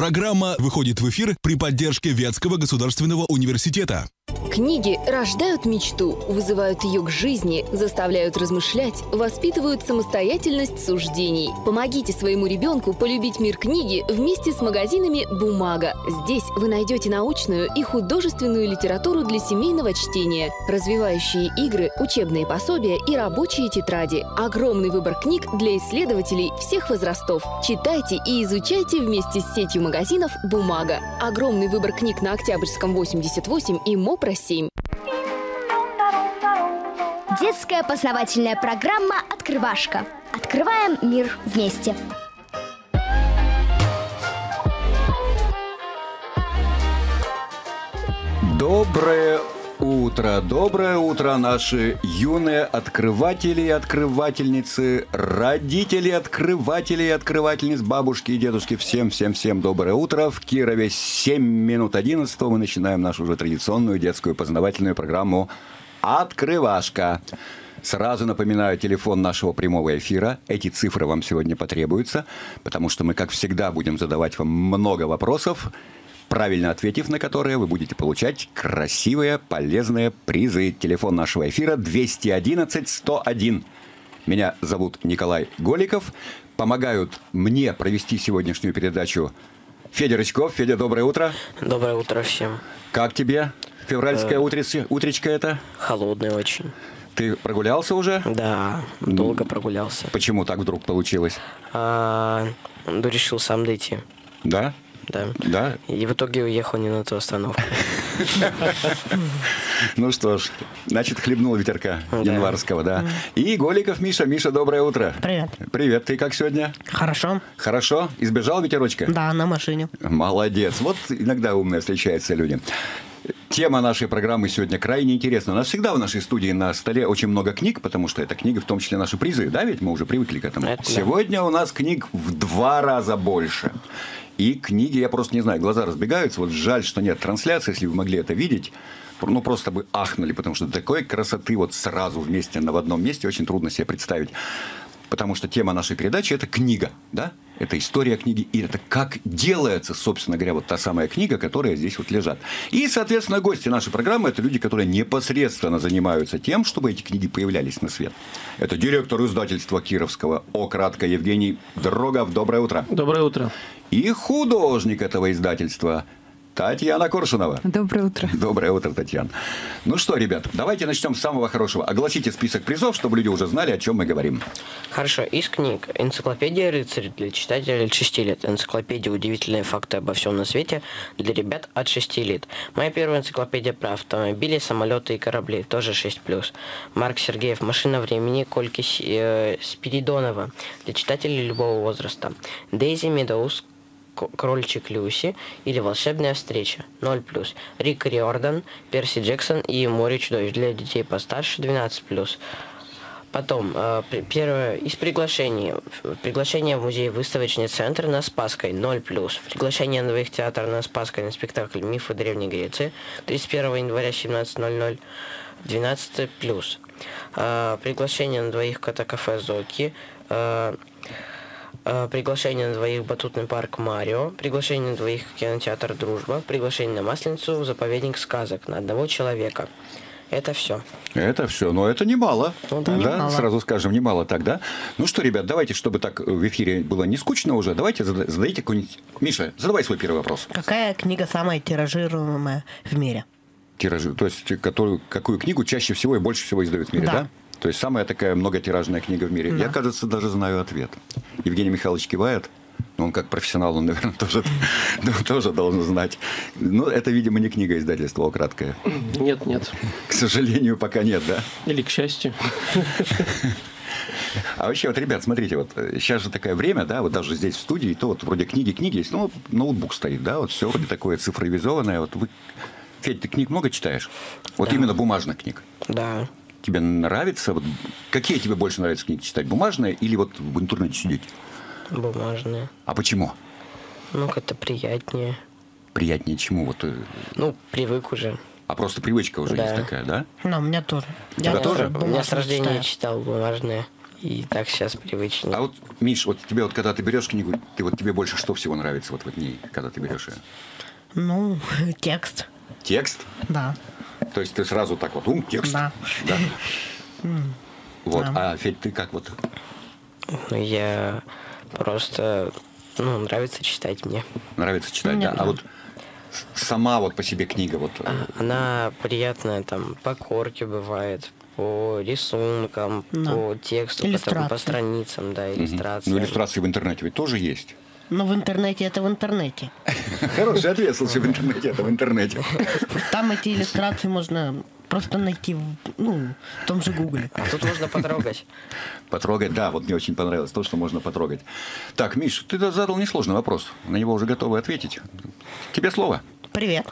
Программа выходит в эфир при поддержке Вятского государственного университета. Книги рождают мечту, вызывают ее к жизни, заставляют размышлять, воспитывают самостоятельность суждений. Помогите своему ребенку полюбить мир книги вместе с магазинами «Бумага». Здесь вы найдете научную и художественную литературу для семейного чтения, развивающие игры, учебные пособия и рабочие тетради. Огромный выбор книг для исследователей всех возрастов. Читайте и изучайте вместе с сетью магазинов «Бумага». Огромный выбор книг на Октябрьском 88 и МОПРО 7. Детская познавательная программа «Открывашка». Открываем мир вместе. Доброе утро, доброе утро, наши юные открыватели и открывательницы, родители открыватели и открывательниц, бабушки и дедушки. Всем, всем, всем доброе утро. В Кирове 7 минут 11 мы начинаем нашу уже традиционную детскую познавательную программу «Открывашка». Сразу напоминаю телефон нашего прямого эфира. Эти цифры вам сегодня потребуются, потому что мы, как всегда, будем задавать вам много вопросов правильно ответив на которые, вы будете получать красивые, полезные призы. Телефон нашего эфира 211 101. Меня зовут Николай Голиков. Помогают мне провести сегодняшнюю передачу Федя Рычков. Федя, доброе утро. Доброе утро всем. Как тебе февральская э... утречка, утречка это? Холодная очень. Ты прогулялся уже? Да, долго прогулялся. Почему так вдруг получилось? А, ну, решил сам дойти. Да? Да. Да? И в итоге уехал не на ту остановку. Ну что ж, значит, хлебнул ветерка январского, да. И Голиков Миша. Миша, доброе утро. Привет. Привет. Ты как сегодня? Хорошо. Хорошо? Избежал ветерочка? Да, на машине. Молодец. Вот иногда умные встречаются люди. Тема нашей программы сегодня крайне интересна. У нас всегда в нашей студии на столе очень много книг, потому что это книги, в том числе наши призы, да, ведь мы уже привыкли к этому. Это Сегодня да. у нас книг в два раза больше. И книги, я просто не знаю, глаза разбегаются. Вот жаль, что нет трансляции, если вы могли это видеть. Ну, просто бы ахнули, потому что такой красоты вот сразу вместе, на в одном месте очень трудно себе представить. Потому что тема нашей передачи – это книга, да? Это история книги, и это как делается, собственно говоря, вот та самая книга, которая здесь вот лежат. И, соответственно, гости нашей программы – это люди, которые непосредственно занимаются тем, чтобы эти книги появлялись на свет. Это директор издательства Кировского «О кратко» Евгений Дрогов. Доброе утро. Доброе утро. И художник этого издательства Татьяна Коршунова. Доброе утро. Доброе утро, Татьяна. Ну что, ребят, давайте начнем с самого хорошего. Огласите список призов, чтобы люди уже знали, о чем мы говорим. Хорошо. Из книг. Энциклопедия «Рыцарь» для читателей от 6 лет. Энциклопедия «Удивительные факты обо всем на свете» для ребят от 6 лет. Моя первая энциклопедия про автомобили, самолеты и корабли. Тоже 6+. Марк Сергеев «Машина времени» Кольки э, Спиридонова для читателей любого возраста. Дейзи Медоуз Крольчик Люси или Волшебная встреча 0+. Рик Риордан, Перси Джексон и Море чудовищ для детей постарше 12+. Потом, э, первое, из приглашений. Приглашение в музей-выставочный центр на Спасской 0+. Приглашение на двоих театр на Спасской на спектакль «Мифы Древней Греции» 31 января 17.00 12+. Э, приглашение на двоих кота-кафе «Зоки» Э, приглашение на двоих в батутный парк Марио, приглашение на двоих в кинотеатр Дружба, приглашение на Масленицу в заповедник сказок на одного человека. Это все. Это все, но это немало. Ну, да, да? Немало. сразу скажем, немало тогда. Ну что, ребят, давайте, чтобы так в эфире было не скучно уже, давайте задайте какой-нибудь... Миша, задавай свой первый вопрос. Какая книга самая тиражируемая в мире? Тиражи, то есть которую, какую книгу чаще всего и больше всего издают в мире, да? да? То есть самая такая многотиражная книга в мире. Да. Я, кажется, даже знаю ответ. Евгений Михайлович кивает. Но он как профессионал, он, наверное, тоже, тоже должен знать. Но это, видимо, не книга издательства «О краткое». Нет, нет. К сожалению, пока нет, да? Или к счастью. А вообще, вот, ребят, смотрите, вот сейчас же такое время, да, вот даже здесь в студии, то вот вроде книги, книги есть, ну, ноутбук стоит, да, вот все вроде такое цифровизованное. Вот вы, Федь, ты книг много читаешь? Вот да. именно бумажных книг? Да тебе нравится? Вот какие тебе больше нравятся книги читать? Бумажные или вот в интернете сидеть? Бумажные. А почему? Ну, как-то приятнее. Приятнее чему? Вот... Э, ну, привык уже. А просто привычка уже да. есть такая, да? Ну, у меня тоже. Я, тоже? У меня с рождения читал бумажные. И так сейчас привычнее. А вот, Миш, вот тебе вот когда ты берешь книгу, ты вот тебе больше что всего нравится вот в ней, когда ты берешь ее? Ну, текст, Текст? да. То есть ты сразу так вот, ум, текст? Да. Да. Вот, Да. а Федь, ты как вот? Ну, я просто... Ну, нравится читать мне. Нравится читать, да? А Понятно. вот сама вот по себе книга, вот э, Она приятная там по корке бывает, по рисункам, Да. по тексту, потом по страницам, да, иллюстрации. Ну, иллюстрации в интернете ведь тоже есть. Но в интернете это в интернете. Хороший ответ, слушай, в интернете, это в интернете. Там эти иллюстрации можно просто найти в, ну, в том же гугле. А тут можно потрогать. Потрогать, да, вот мне очень понравилось то, что можно потрогать. Так, Миш, ты задал несложный вопрос, на него уже готовы ответить. Тебе слово. Привет.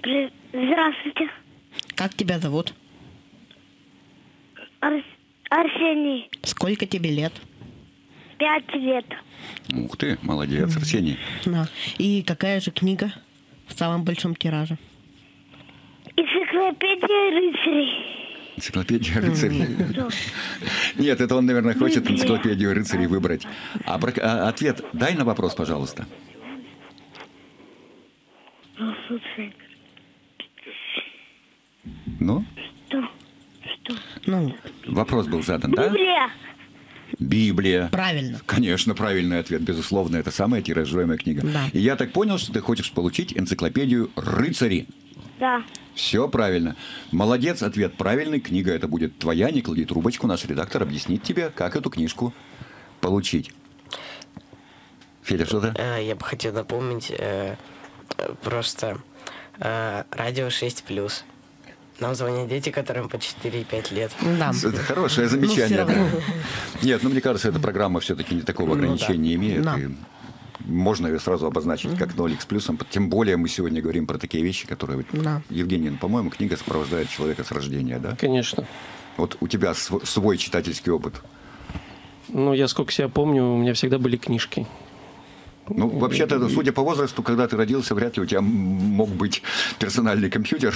При- Здравствуйте. Как тебя зовут? Ар- Арсений. Сколько тебе лет? Пять лет. Ух ты, молодец, Арсений. Да. И какая же книга в самом большом тираже? Энциклопедия рыцарей. Энциклопедия рыцарей. Нет, это он, наверное, хочет энциклопедию рыцарей выбрать. А, про- а ответ дай на вопрос, пожалуйста. Ну, Что? Что? Ну, вопрос был задан, да? Библия. Библия. правильно. Конечно, правильный ответ, безусловно, это самая тиражируемая книга. Да. И я так понял, что ты хочешь получить энциклопедию рыцарей. Да. Все правильно. Молодец, ответ правильный. Книга это будет твоя. Не клади трубочку. Наш редактор объяснит тебе, как эту книжку получить. Федя, что-то? Э, Я бы хотел напомнить э, э, просто э, радио 6 Нам звонят дети, которым по 4-5 лет. Да. Это хорошее замечание. Ну, равно. да. Нет, ну мне кажется, эта программа все-таки не такого ограничения не имеет. Да. и можно ее сразу обозначить как нолик с плюсом. Тем более мы сегодня говорим про такие вещи, которые... Да. Евгений, ну, по-моему, книга сопровождает человека с рождения, да? Конечно. Вот у тебя св- свой читательский опыт. Ну, я сколько себя помню, у меня всегда были книжки. Ну, вообще-то, судя по возрасту, когда ты родился, вряд ли у тебя мог быть персональный компьютер.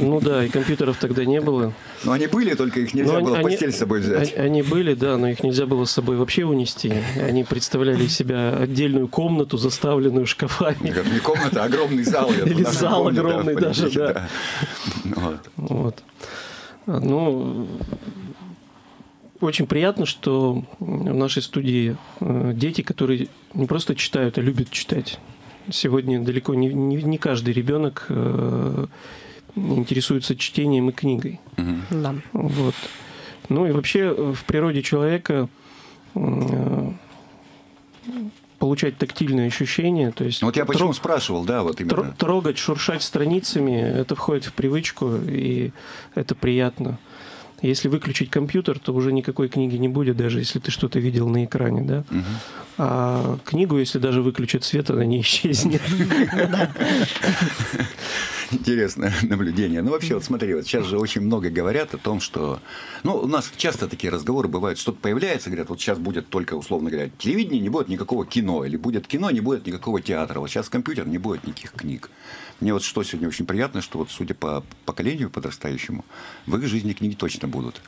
Ну да, и компьютеров тогда не было. Но они были, только их нельзя Но было в они- постель с собой взять. Они, они были, да, но их нельзя было с собой вообще унести. Они представляли из себя отдельную комнату, заставленную шкафами. Не комната, а огромный зал. Или зал огромный даже, да. Вот. Вот. А, Ну, очень приятно, что в нашей студии э, дети, которые не просто читают, а любят читать. Сегодня далеко не, не, не каждый ребенок э, интересуется чтением и книгой. Да. Вот. Ну и вообще э, в природе человека получать тактильные ощущения, то есть Вот я почему тро- спрашивал, да, вот тро- именно. трогать, шуршать страницами, это входит в привычку, и это приятно. Если выключить компьютер, то уже никакой книги не будет, даже если ты что-то видел на экране, да. А книгу, если даже выключить свет, она не исчезнет. Интересное наблюдение. Ну, вообще, вот смотри, вот сейчас же очень много говорят о том, что... Ну, у нас часто такие разговоры бывают, что-то появляется, говорят, вот сейчас будет только, условно говоря, телевидение, не будет никакого кино, или будет кино, не будет никакого театра. Вот сейчас компьютер, не будет никаких книг. Мне вот что сегодня очень приятно, что вот, судя по поколению подрастающему, в их жизни книги точно будут.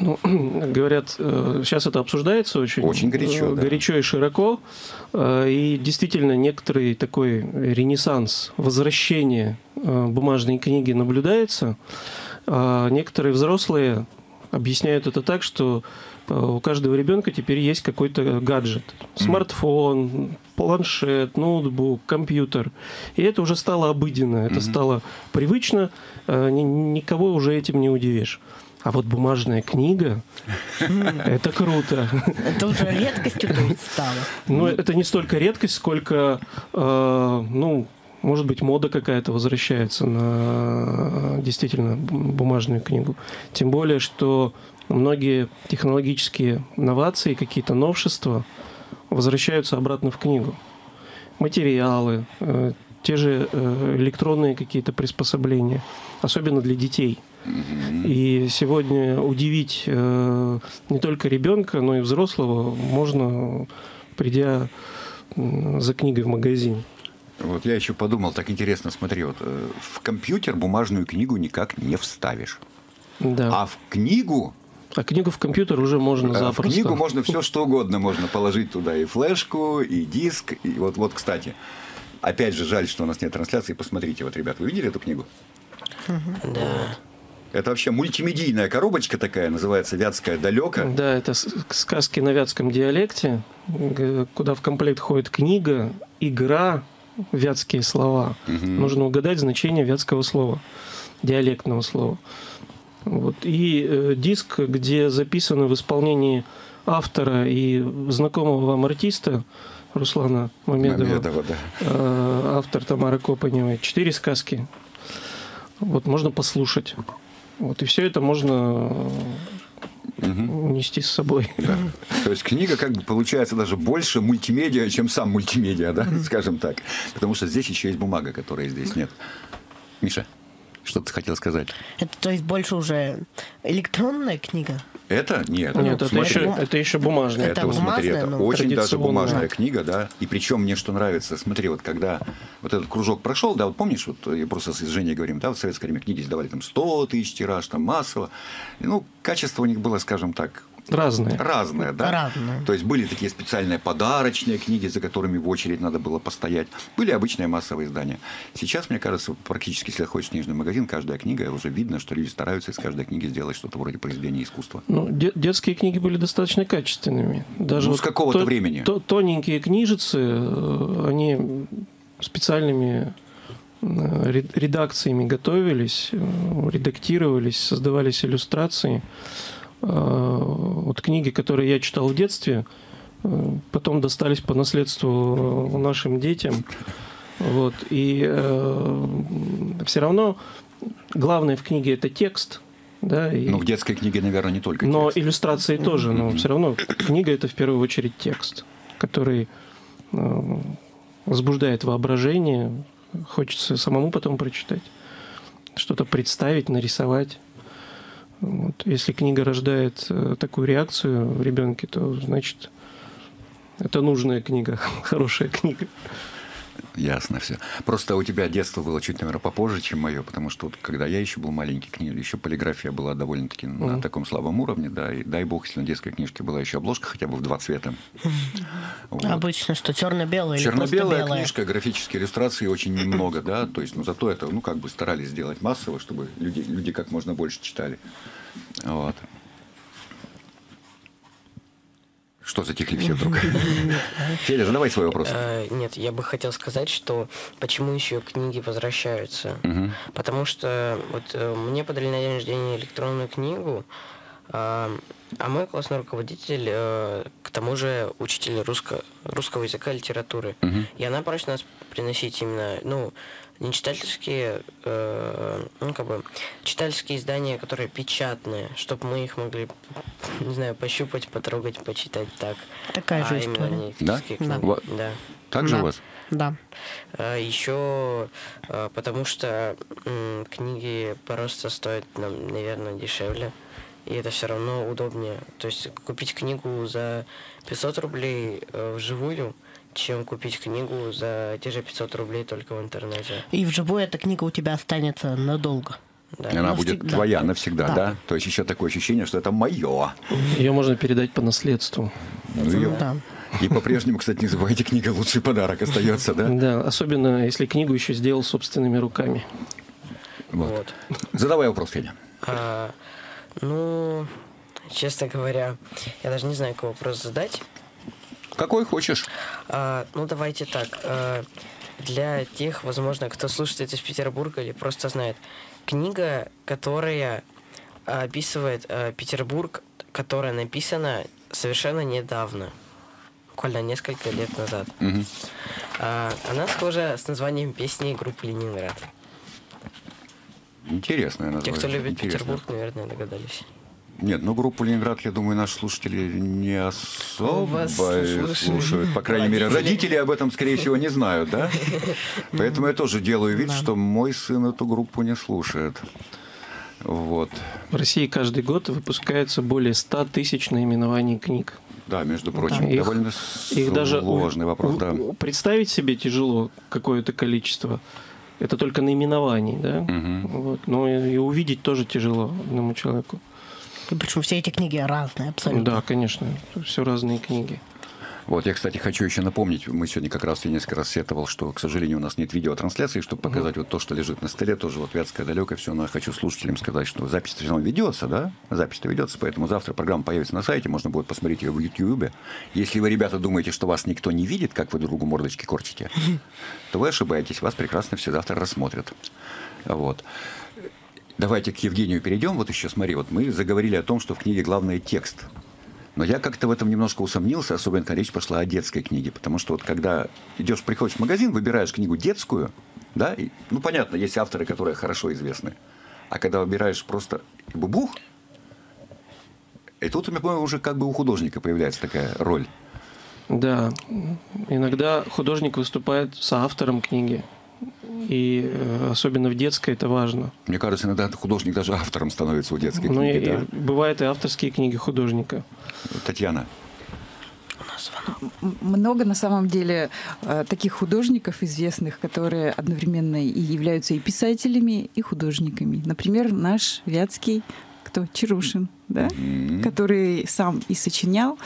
Ну, говорят, э, сейчас это обсуждается очень, Очень горячо, э, да. горячо и широко. Э, И действительно, некоторый такой ренессанс, возвращение бумажной книги наблюдается. А Некоторые взрослые объясняют это так, что у каждого ребенка теперь есть какой-то гаджет. Смартфон, планшет, ноутбук, компьютер. И это уже стало обыденно, это стало привычно, ни- никого уже этим не удивишь. А вот бумажная книга, это круто. Это уже редкостью стало. Ну, это не столько редкость, сколько, э, ну, может быть, мода какая-то возвращается на действительно бум- бумажную книгу. Тем более, что многие технологические новации, какие-то новшества возвращаются обратно в книгу. Материалы, э, те же э, электронные какие-то приспособления, особенно для детей. И сегодня удивить э, не только ребенка, но и взрослого можно, придя м, за книгой в магазин. Вот я еще подумал, так интересно, смотри, вот э, в компьютер бумажную книгу никак не вставишь. Да. А в книгу А книгу в компьютер уже можно А В запросто. книгу можно все что угодно. Можно положить туда и флешку, и диск. И вот, вот, кстати, опять же, жаль, что у нас нет трансляции. Посмотрите, вот, ребят, вы видели эту книгу? Да. Это вообще мультимедийная коробочка такая, называется «Вятская далека». Да, это сказки на вятском диалекте, куда в комплект ходит книга, игра, вятские слова. Нужно угадать значение вятского слова, диалектного слова. Вот. И э, диск, где записано в исполнении автора и знакомого вам артиста Руслана Мамедова, Мамедова, да. э, автор Тамары Копаневой, четыре сказки. Вот можно послушать. Вот и все это можно э, унести с собой. То есть книга как бы получается даже больше мультимедиа, чем сам мультимедиа, да, скажем так. Потому что здесь еще есть бумага, которой здесь нет. Миша, что ты хотел сказать? Это то есть больше уже электронная книга? Это? Нет. Нет, это смотри. еще, это еще бумажное. Это Это, вот смотри, бумажная, это ну, очень даже бумажная книга, да. И причем мне что нравится, смотри, вот когда вот этот кружок прошел, да, вот помнишь, вот я просто с Женей говорим, да, в советское время книги издавали там 100 тысяч тираж, там массово. И, ну, качество у них было, скажем так, Разное. разное, да? Разное. То есть были такие специальные подарочные книги, за которыми в очередь надо было постоять. Были обычные массовые издания. Сейчас, мне кажется, практически, если ходишь в книжный магазин, каждая книга, уже видно, что люди стараются из каждой книги сделать что-то вроде произведения искусства. Ну, де- детские книги были достаточно качественными. Даже Ну, вот с какого-то то- времени. то- тоненькие книжицы, э, они специальными э, ре- редакциями готовились, э, редактировались, создавались иллюстрации. Э, Вот книги, которые я читал в детстве, э, потом достались по наследству э, нашим детям. Вот. И все равно главное в книге это текст. Да, и... Ну, в детской книге, наверное, не только Но текст. иллюстрации тоже, но все равно книга это в первую очередь текст, который э, возбуждает воображение, хочется самому потом прочитать, что-то представить, нарисовать. Вот. Если книга рождает э, такую реакцию в ребенке, то значит это нужная книга, хорошая книга. Ясно все. Просто у тебя детство было чуть, наверное, попозже, чем мое, потому что вот, когда я еще был маленький, книга, еще полиграфия была довольно-таки на таком слабом уровне, да, и дай бог, если на детской книжке была еще обложка хотя бы в два цвета. Вот. Обычно что, черно-белая или Черно-белая белая? книжка, графические иллюстрации очень немного, да, то есть, ну, зато это, ну, как бы старались сделать массово, чтобы люди, люди как можно больше читали. Вот. Что затихли все вдруг? Федя, задавай свой вопрос. Э, Нет, я бы хотел сказать, что почему еще книги возвращаются. Потому что вот э, мне подарили на день рождения электронную книгу, а а мой классный руководитель, э, к тому же учитель русско- русского языка и литературы. И она просит нас приносить именно, ну, не читательские, э, ну, как бы, читательские издания, которые печатные, чтобы мы их могли, не знаю, пощупать, потрогать, почитать так. Такая же а именно история. не Да? физические Да. книги. Во- Да. Так же Да. у вас? Да. Еще потому что м, книги просто стоят, нам, наверное, дешевле. И это все равно удобнее. То есть купить книгу за 500 рублей э, вживую, чем купить книгу за те же 500 рублей только в интернете. И вживую эта книга у тебя останется надолго. Да. И она будет Навсегда. твоя навсегда, да. Да. То есть еще такое ощущение, что это мое. Ее можно передать по наследству. Ну, её- Да. И по-прежнему, кстати, не забывайте, книга лучший подарок остается, да? Да, особенно если книгу еще сделал собственными руками. Вот. Вот. Задавай вопрос, Федя. А, ну, честно говоря, я даже не знаю, какой вопрос задать. Какой хочешь. А, ну, давайте так. а, для тех, возможно, кто слушает это из Петербурга или просто знает, книга, которая описывает а, Петербург, которая написана совершенно недавно, буквально несколько лет назад. Мгм. А, она схожа с названием песни группы Ленинград. Интересное Те, название. кто любит Интересно. Петербург, наверное, догадались. Нет, ну группу Ленинград, я думаю, наши слушатели не особо Вас слушали. слушают. По крайней мере, Родители. родители об этом, скорее всего, не знают, да? Поэтому я тоже делаю вид, что мой сын эту группу не слушает. Вот. В России каждый год выпускается более 100 тысяч наименований книг. Да, между прочим, Их- довольно Их даже сложный у- вопрос, у- да. представить себе тяжело какое-то количество. Это только наименований, да? Мгм. Вот. Но и, и увидеть тоже тяжело одному человеку. И причем все эти книги разные абсолютно. Да, конечно. Все разные книги. Вот, я, кстати, хочу еще напомнить, мы сегодня как раз, я несколько раз сетовал, что, к сожалению, у нас нет видеотрансляции, чтобы показать вот то, что лежит на столе, тоже вот Вятское далеко, все, но я хочу слушателям сказать, что запись все равно ведется, да, запись-то ведется, поэтому завтра программа появится на сайте, можно будет посмотреть ее в YouTube. Если вы, ребята, думаете, что вас никто не видит, как вы друг другу мордочки корчите, то вы ошибаетесь, вас прекрасно все завтра рассмотрят. Вот. Давайте к Евгению перейдем. Вот еще смотри, вот мы заговорили о том, что в книге главный текст. Но я как-то в этом немножко усомнился, особенно когда речь пошла о детской книге. Потому что вот когда идешь, приходишь в магазин, выбираешь книгу детскую, да, и, ну понятно, есть авторы, которые хорошо известны. А когда выбираешь просто бубух, и тут, по-моему, уже как бы у художника появляется такая роль. Да, иногда художник выступает с автором книги. И э, особенно в детской это важно. Мне кажется, иногда художник даже автором становится у детской Ну, книги. и- да? и бывают и авторские книги художника. Татьяна. Много на самом деле э, таких художников известных, которые одновременно и являются и писателями, и художниками. Например, наш вятский кто? Чарушин, да? который сам и сочинял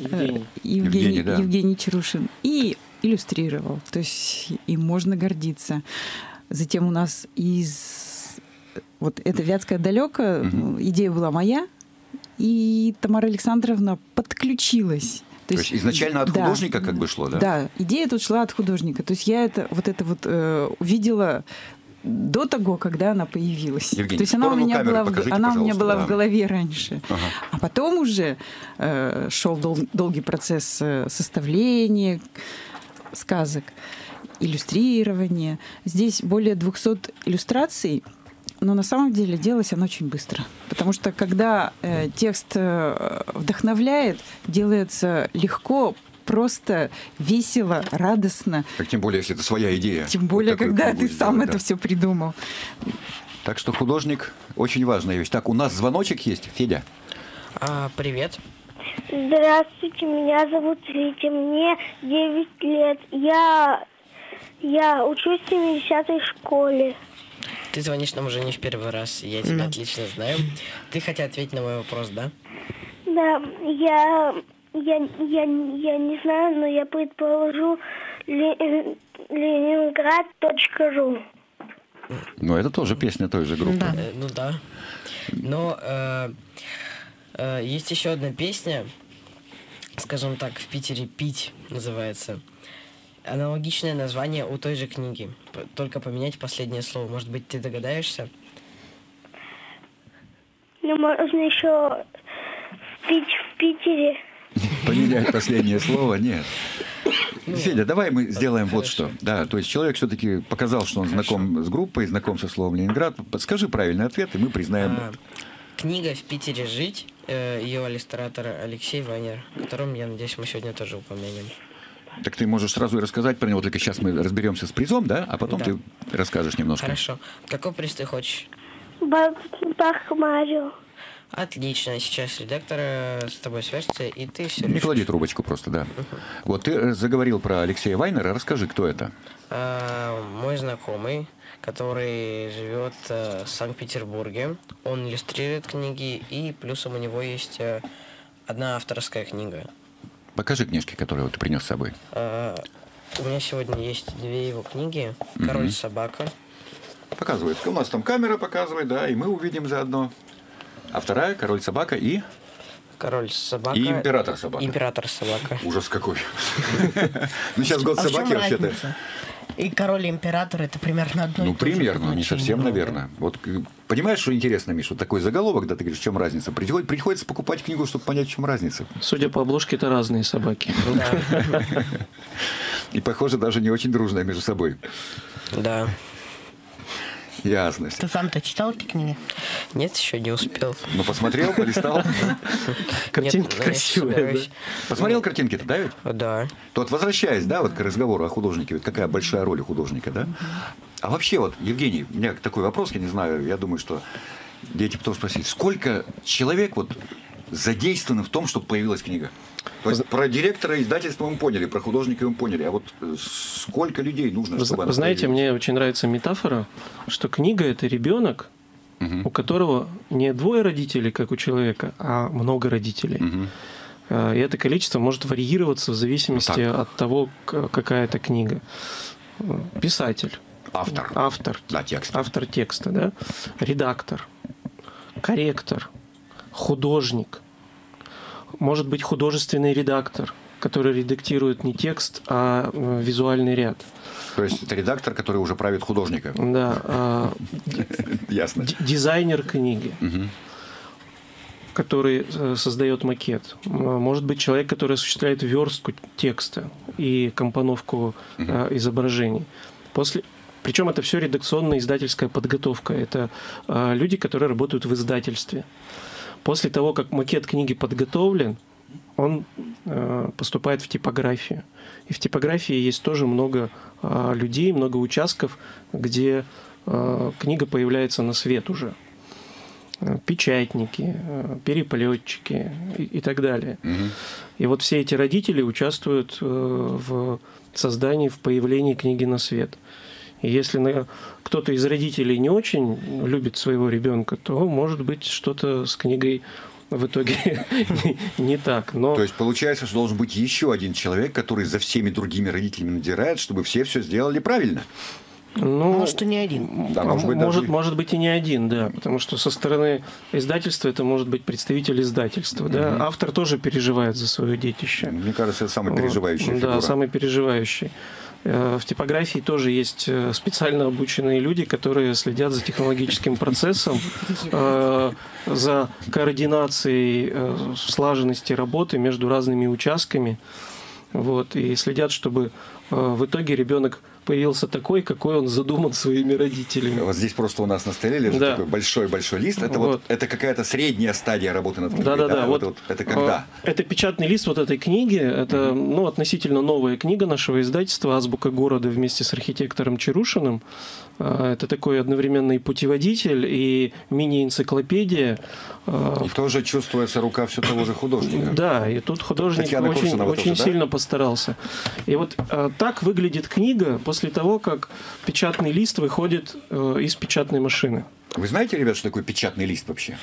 э, Евгений. Евгений, Евгений, да. Евгений Чарушин и иллюстрировал. То есть им можно гордиться. Затем у нас из вот это Вятское далеко, ну, идея была моя, и Тамара Александровна подключилась. То есть изначально от да. художника как бы шло, да? Да, идея тут шла от художника. То есть я это вот это вот э, увидела до того, когда она появилась. Евгений, То есть она у меня камеры была, покажите, она у меня была да. в голове раньше. Ага. А потом уже э, шел дол- долгий процесс э, составления сказок, иллюстрирования. Здесь более 200 иллюстраций, но на самом деле делалось оно очень быстро. Потому что когда э, текст э, вдохновляет, делается легко, просто, весело, радостно. Так тем более, если это своя идея. Тем более, Вот когда ты сам сделать, это да. все придумал. Так что художник очень важная вещь. Так, у нас звоночек есть, Федя. А, привет. Здравствуйте, меня зовут Витя, мне 9 лет. Я, я учусь в 70-й школе. Ты звонишь нам уже не в первый раз, я тебя отлично знаю. Ты хотел ответить на мой вопрос, да? Да, я, я, я, я не знаю, но я предположу Ле- ленинград.ру. Ну, это тоже песня той же группы. Да. Э, ну да. Но э, есть еще одна песня, скажем так, в Питере «Пить» называется. Аналогичное название у той же книги, только поменять последнее слово. Может быть, ты догадаешься? Ну, можно еще пить в Питере. Поменять последнее слово, нет. Ну, Федя, давай мы сделаем вот что. Да, то есть человек все-таки показал, что он знаком с группой, знаком со словом Ленинград. Подскажи правильный ответ, и мы признаем. А, книга «В Питере жить», э, ее иллюстратор Алексей Вайнер, о котором, я надеюсь, мы сегодня тоже упомянем. Так ты можешь сразу и рассказать про него, только сейчас мы разберемся с призом, да? А потом Да. ты расскажешь немножко. Хорошо. Какой приз ты хочешь? Бах- Бахмарю. Отлично. Сейчас редактор э, с тобой свяжется, и ты все Не клади трубочку просто, да. Вот ты э, заговорил про Алексея Вайнера. Расскажи, кто это? А, мой знакомый, который живет э, в Санкт-Петербурге, он иллюстрирует книги, и плюсом у него есть э, одна авторская книга. Покажи книжки, которые вот ты принес с собой. А, у меня сегодня есть две его книги «Король и собака». Показывает. У нас там камера показывает, да, и мы увидим заодно. А вторая «Король собака» и «Король собака». И «Император собака». «Император собака». ужас какой. Ну сейчас год А собаки вообще-то. И король и император это примерно одно Ну, примерно, не совсем, наверное. Вот к- понимаешь, что интересно, Миша, вот такой заголовок, да, ты говоришь, в чем разница? Приход- Приходится покупать книгу, чтобы понять, в чем разница. Судя по обложке, это разные собаки. И, похоже, даже не очень дружная между собой. да. Ясно. Ты сам-то читал эти книги? Нет, еще не успел. Ну, посмотрел, полистал. Картинки красивые, да? Посмотрел картинки-то, да, ведь? Да. То вот возвращаясь, да, вот к разговору о художнике, ведь какая большая роль у художника, да? А вообще вот, Евгений, у меня такой вопрос, я не знаю, я думаю, что дети потом спросить, сколько человек вот задействованы в том, чтобы появилась книга? То есть про директора издательства мы поняли, про художника мы поняли, а вот э, сколько людей нужно, Вы, чтобы вы знаете, появилась? мне очень нравится метафора, что книга это ребенок, у, которого не двое родителей, как у человека, а много родителей. Э, И это количество может варьироваться в зависимости так. от того, какая это книга. Писатель, Автор. автор, Да, текст. автор текста, да? редактор, корректор, художник, может быть художественный редактор, который редактирует не текст, а э, визуальный ряд. То есть это редактор, который уже правит художника. Да, а, Ясно. дизайнер книги, который э, создает макет. Может быть человек, который осуществляет верстку текста и компоновку э, изображений. После причем это все редакционная издательская подготовка. Это люди, которые работают в издательстве. После того, как макет книги подготовлен, он э, поступает в типографию. И в типографии есть тоже много э, людей, много участков, где э, книга появляется на свет уже. Печатники, переплетчики и, и так далее. Мгм. И вот все эти родители участвуют в создании, в появлении книги на свет. И если кто-то из родителей не очень любит своего ребенка, то может быть что-то с книгой в итоге не- так. Но То есть получается, что должен быть еще один человек, который за всеми другими родителями надирает, чтобы все все сделали правильно. ну, Может, и не один. Да, может быть, может, даже- может быть и не один, да, потому что со стороны издательства это может быть представитель издательства, да, автор тоже переживает за свое детище. Мне кажется, это самый Вот. переживающий Да, фигура. самый переживающий. Э, В типографии тоже есть э, специально обученные люди, которые следят за технологическим процессом, э, за координацией слаженности работы между разными участками. Вот, и следят, чтобы в итоге ребенок появился такой, какой он задуман своими родителями. Вот здесь просто у нас на столе лежит Да. такой большой-большой лист. Это вот, Вот. это какая-то средняя стадия работы над книгой. Да-да-да. Вот, Вот, вот это когда? э, Это печатный лист вот этой книги. Это ну, относительно новая книга нашего издательства «Азбука города» вместе с архитектором Чарушиным. Э, Это такой одновременно и путеводитель, и мини-энциклопедия. Э, И тоже чувствуется рука все того же художника. Да, и тут художник Татьяна очень, Курсунова очень тоже, да? сильно постарался. И вот э, так выглядит книга после того, как печатный лист выходит э, из печатной машины. Вы знаете, ребят, что такое печатный лист вообще?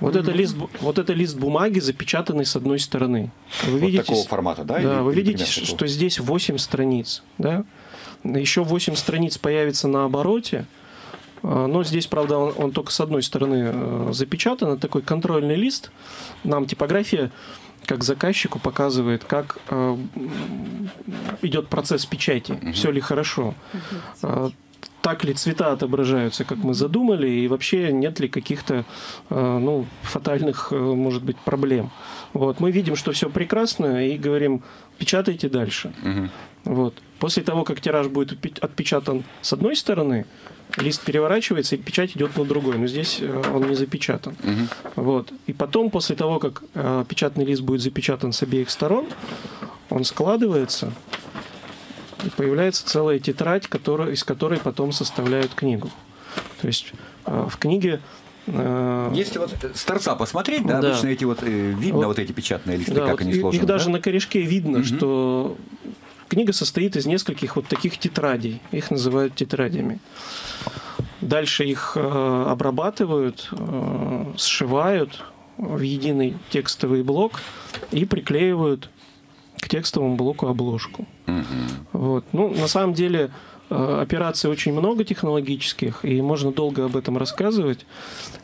Вот это лист, вот это лист бумаги, запечатанный с одной стороны. Вы Вот видите, такого формата, да? Да, Или- вы или видите, такого? что здесь 8 страниц, да? Еще 8 страниц появится на обороте, но здесь, правда, он, он только с одной стороны э, запечатан, это такой контрольный лист. Нам типография как заказчику показывает, как э, идет процесс печати, все ли хорошо, А, так ли цвета отображаются, как мы задумали, и вообще нет ли каких-то э, ну, фатальных, э, может быть, проблем. Вот. Мы видим, что все прекрасно, и говорим, печатайте дальше. Мгм. Вот. После того, как тираж будет отпе- отпечатан с одной стороны, лист переворачивается, и печать идет на другой. Но здесь э, он не запечатан. Мгм. Вот. И потом, после того, как э, печатный лист будет запечатан с обеих сторон, он складывается, и появляется целая тетрадь, которая, из которой потом составляют книгу. То есть э, в книге Если вот с торца посмотреть, да, Да. обычно эти вот, видно Вот. вот эти печатные листы, Да, как вот они сложены. Их даже да? на корешке видно, Мгм. что книга состоит из нескольких вот таких тетрадей. Их называют тетрадями. Дальше их э, обрабатывают, э, сшивают в единый текстовый блок и приклеивают к текстовому блоку обложку. Вот. Ну, на самом деле э, операций очень много технологических, и можно долго об этом рассказывать.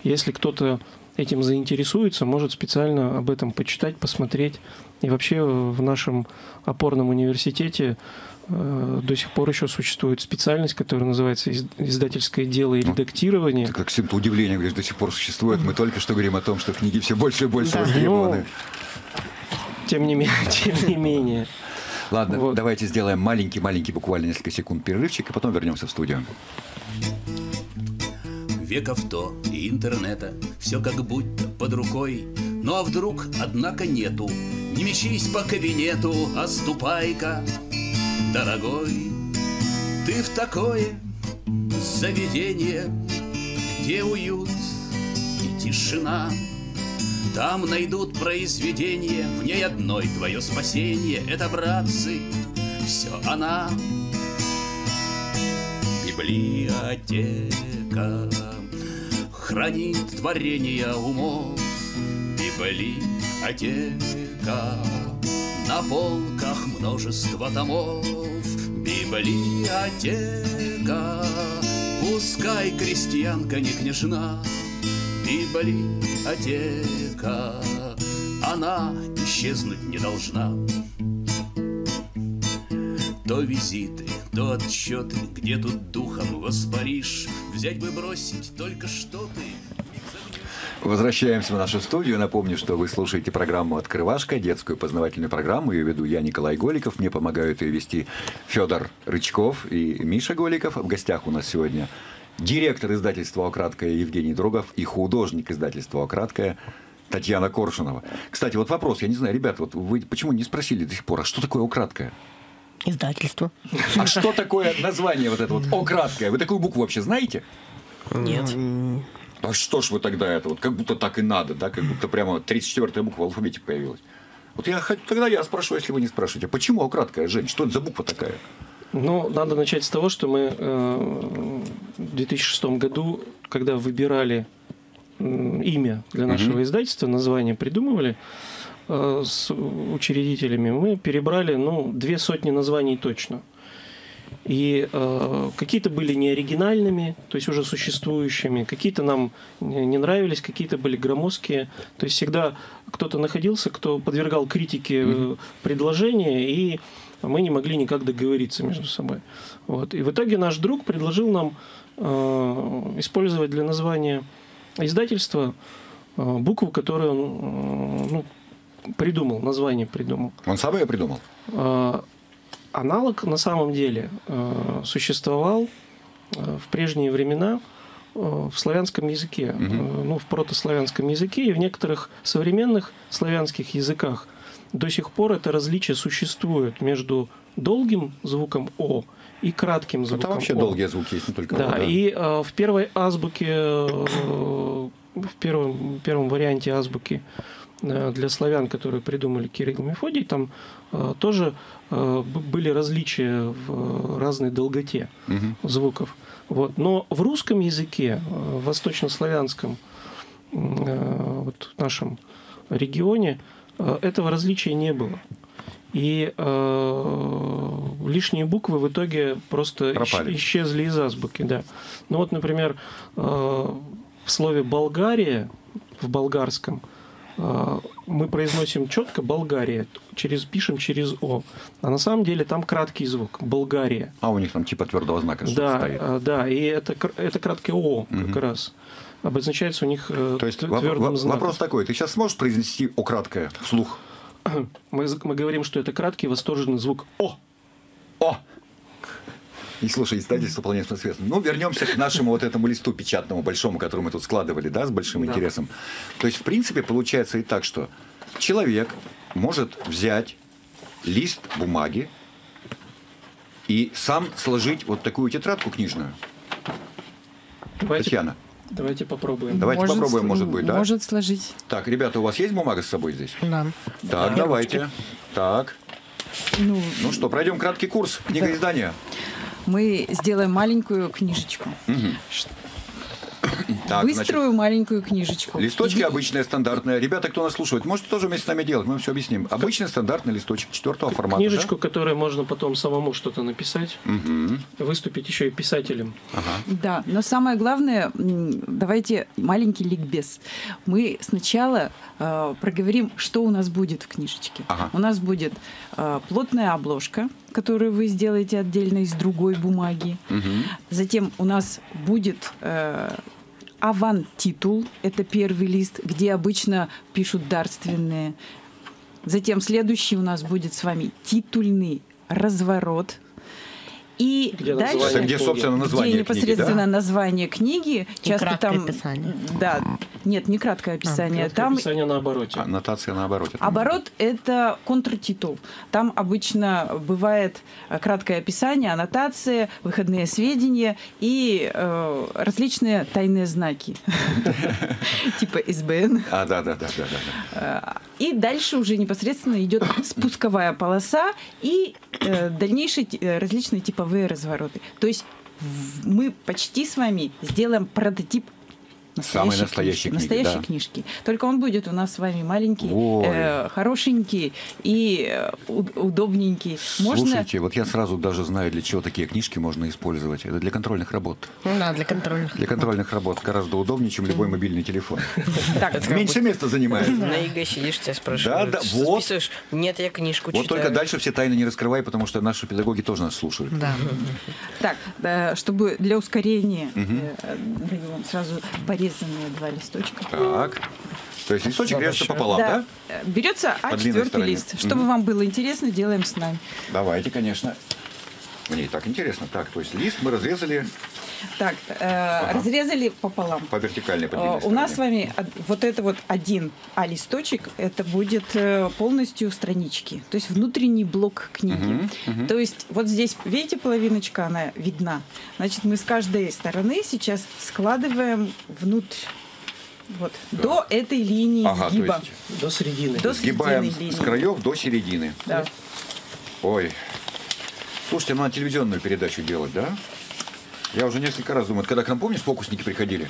Если кто-то этим заинтересуется, может специально об этом почитать, посмотреть. И вообще в нашем опорном университете э, до сих пор еще существует специальность, которая называется из- издательское дело и редактирование. Ты как всем-то удивление, говоришь, до сих пор существует. Мы только что говорим о том, что книги все больше и больше Да, востребованы. Тем не менее, тем не менее. Ладно, вот. давайте сделаем маленький-маленький, буквально несколько секунд перерывчик, и потом вернемся в студию. Веков то и интернета, все как будто под рукой. Ну а вдруг, однако, нету, не мечись по кабинету, а ступай-ка, дорогой. Ты в такое заведение, где уют и тишина. Там найдут произведение, в ней одной твое спасение. Это, братцы, все она библиотека. хранит творение умов Библиотека На полках множество томов. Библиотека Пускай крестьянка не княжна. Библиотека Она исчезнуть не должна. То визиты, то отчеты, где тут духом воспаришь, Взять бы бросить только что ты. Возвращаемся в нашу студию. Напомню, что вы слушаете программу «Открывашка», детскую познавательную программу. Ее веду я, Николай Голиков. Мне помогают ее вести Федор Рычков и Миша Голиков. В гостях у нас сегодня директор издательства «Ократкая» Евгений Другов и художник издательства «Ократкая» Татьяна Коршунова. Кстати, вот вопрос, я не знаю, ребята, вот вы почему не спросили до сих пор, а что такое «Украткая»? Издательство. А что такое название вот это вот «О краткое»? Вы такую букву вообще знаете? Нет. А что ж вы тогда это вот, как будто так и надо, да, как будто прямо 34-я буква в алфавите появилась. Вот я хочу, тогда я спрошу, если вы не спрашиваете, почему «О краткое», Жень, что это за буква такая? Ну, надо начать с того, что мы э, в 2006 году, когда выбирали имя для нашего Мгм. издательства, название придумывали э, с учредителями, мы перебрали, ну, две сотни названий точно. И э, какие-то были неоригинальными, то есть уже существующими, какие-то нам не нравились, какие-то были громоздкие. То есть всегда кто-то находился, кто подвергал критике э, предложения, и мы не могли никак договориться между собой. Вот. И в итоге наш друг предложил нам э, использовать для названия издательства э, букву, которую он э, ну, придумал, название придумал. Он сам ее придумал? Аналог на самом деле э, существовал э, в прежние времена э, в славянском языке, э, ну, в протославянском языке и в некоторых современных славянских языках. До сих пор это различие существует между долгим звуком «о» и кратким звуком Там вообще «о». долгие звуки есть, не только Да, «о», да. и э, в первой азбуке, э, в первом, первом варианте азбуки э, для славян, которые придумали Кирилл и Мефодий, там э, тоже были различия в э, разной долготе Мгм. звуков. Вот. Но в русском языке, э, в восточнославянском э, вот нашем регионе, э, этого различия не было. И э, лишние буквы в итоге просто Пропали. исчезли из азбуки, да. Ну вот, например, э, в слове Болгария в болгарском э, мы произносим четко Болгария, через пишем через о, а на самом деле там краткий звук Болгария. А у них там типа твердого знака Да, стоит. э, да, и это это краткое о как раз обозначается у них э, То есть твердым воп- знаком. вопрос такой, ты сейчас сможешь произнести «О краткое» вслух? Мы, з- мы говорим, что это краткий восторженный звук О. О! И слушай, издательство вполне соответственно. Ну, вернемся к нашему вот этому листу печатному большому, который мы тут складывали, да, с большим Да. интересом. То есть, в принципе, получается и так, что человек может взять лист бумаги и сам сложить вот такую тетрадку книжную. Давайте, Татьяна, давайте попробуем. Давайте Может, попробуем, может быть, да? Может сложить. так, ребята, у вас есть бумага с собой здесь? Да. Так, давайте. Так, Ну, ну что, пройдем краткий курс книгоиздания. Мы сделаем маленькую книжечку. Мгм. Так, значит, Быструю маленькую книжечку. Листочки обычные, стандартные. Ребята, кто нас слушает, можете тоже вместе с нами делать, мы все объясним. Обычный стандартный листочек четвертого формата. Книжечку, которой можно потом самому что-то написать, да? Мгм. выступить еще и писателем. Ага. Да, но самое главное, давайте маленький ликбез. Мы сначала э, проговорим, что у нас будет в книжечке. Ага. У нас будет э, плотная обложка, которую вы сделаете отдельно из другой бумаги. Мгм. Затем у нас будет э, аван-титул, это первый лист, где обычно пишут дарственные. Затем следующий у нас будет с вами титульный разворот. И Где дальше, название где, собственно, название где непосредственно книги, название книги, часто там, описание. да, нет, не краткое описание, Краткое там описание на обороте. да? Аннотация на обороте. Оборот – это контртитул. Там обычно бывает э, краткое описание, аннотация, выходные сведения и э, различные тайные знаки, типа СБН. А, да, да, да, да, да. Э, И дальше уже непосредственно идет спусковая полоса и дальнейшие ти- э, различные типовые развороты. То есть мы почти с вами сделаем прототип Самые настоящие книги, настоящие да. книжки. Только он будет у нас с вами маленький, Ой. э, хорошенький и э, удобненький. Можно Слушайте, вот я сразу даже знаю, для чего такие книжки можно использовать. Это для контрольных работ. Ну да, для контрольных. Для контрольных работ гораздо удобнее, чем любой мобильный телефон. Меньше места занимает. На ЕГЭ сидишь, тебя спрашивают. Да, да, вот. Нет, я книжку Вот читаю. только дальше все тайны не раскрывай, потому что наши педагоги тоже нас слушают. Да. Так, да, чтобы для ускорения э, порезанные два листочка. Так. То есть листочек режется пополам, да? Э, Берется По длинной А4 стороне. лист. Чтобы Мгм. вам было интересно, делаем с нами. Давайте, конечно. Мне и так интересно. Так, то есть лист мы разрезали Так, э, разрезали пополам. по вертикальной, по Э, У нас с вами вот это вот один А листочек, это будет э, полностью странички, то есть внутренний блок книги. Мгм, мгм. То есть вот здесь, видите, половиночка, она видна. Значит, мы с каждой стороны сейчас складываем внутрь. Вот, до этой линии Ага, то сгиба. есть До середины. До Сгибаем середины с краев до середины. Да. Ой. Слушайте, ну, надо телевизионную передачу делать, да? Я уже несколько раз думаю, когда к нам, помнишь, фокусники приходили?